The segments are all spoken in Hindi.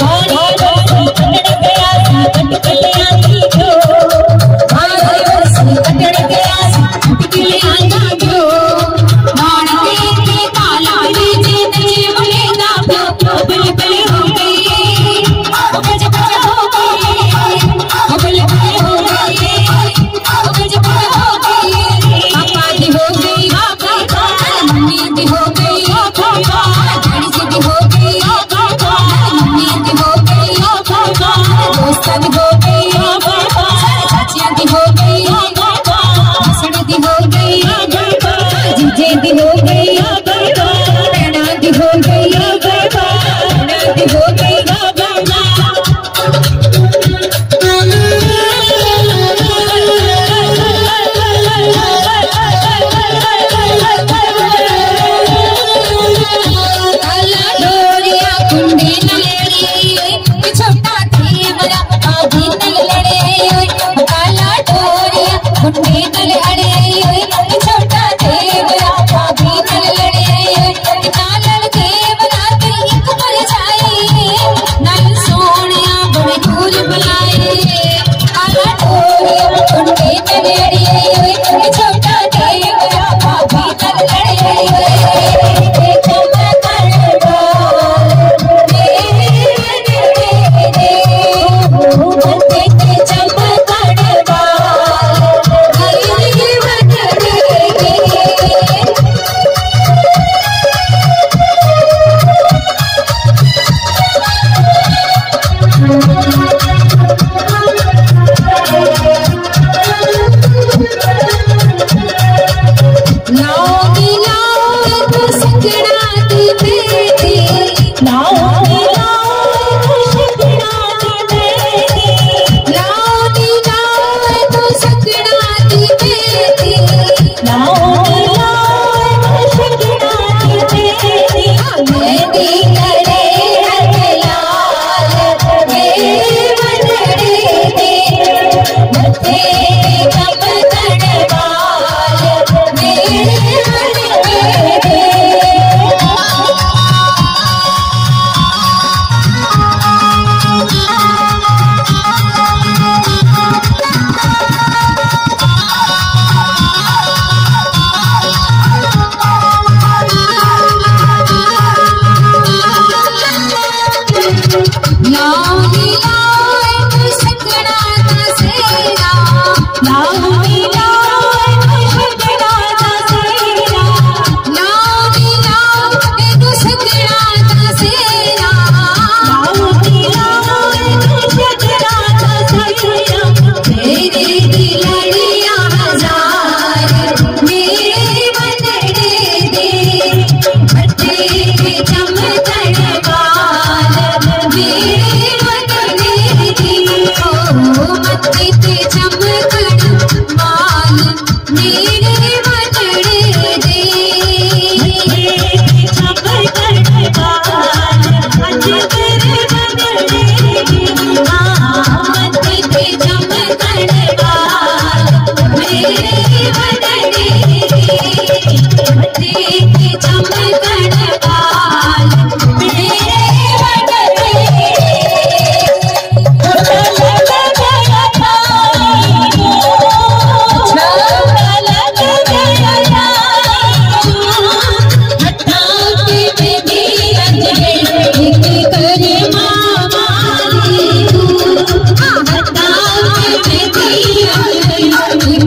Holy முன்னே தலை Baby.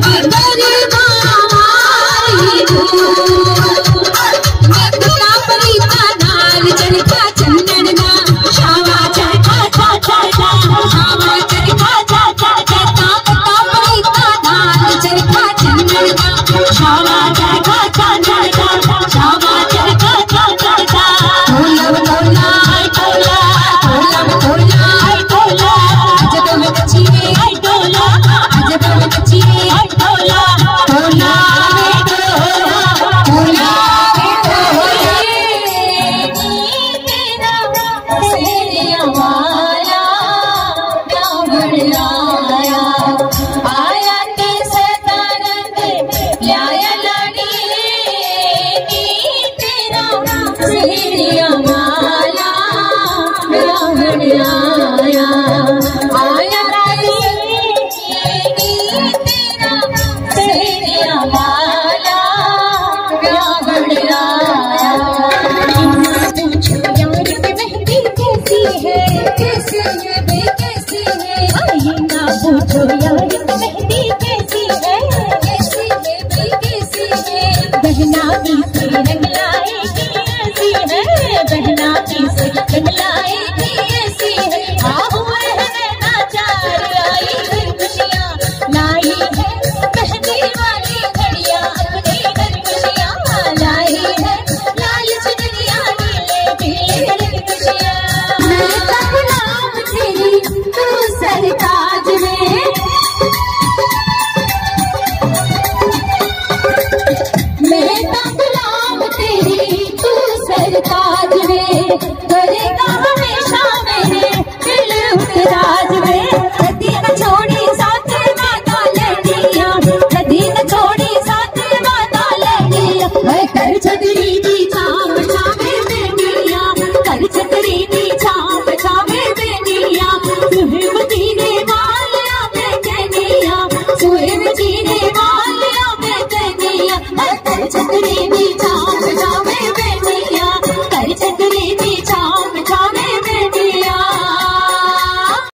Bandido! छतरी भी करता